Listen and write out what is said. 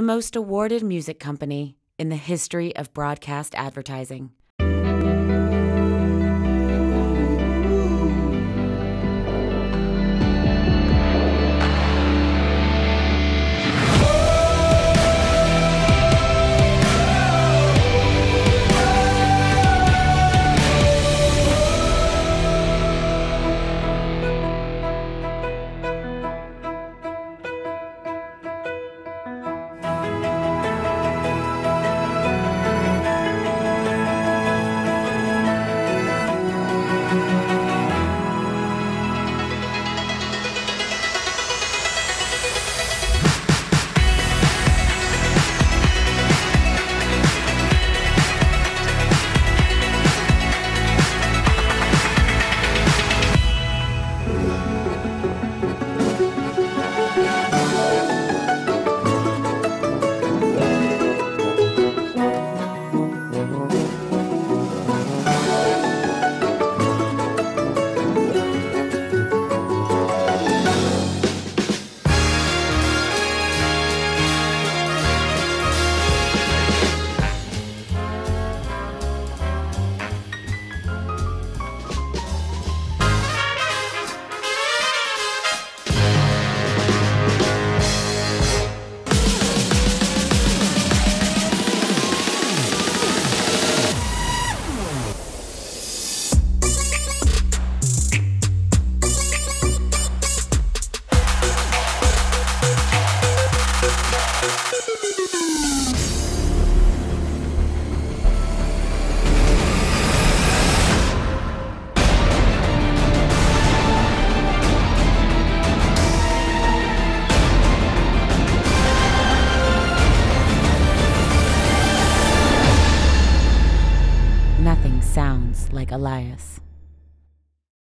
the most awarded music company in the history of broadcast advertising. Sounds like Elias.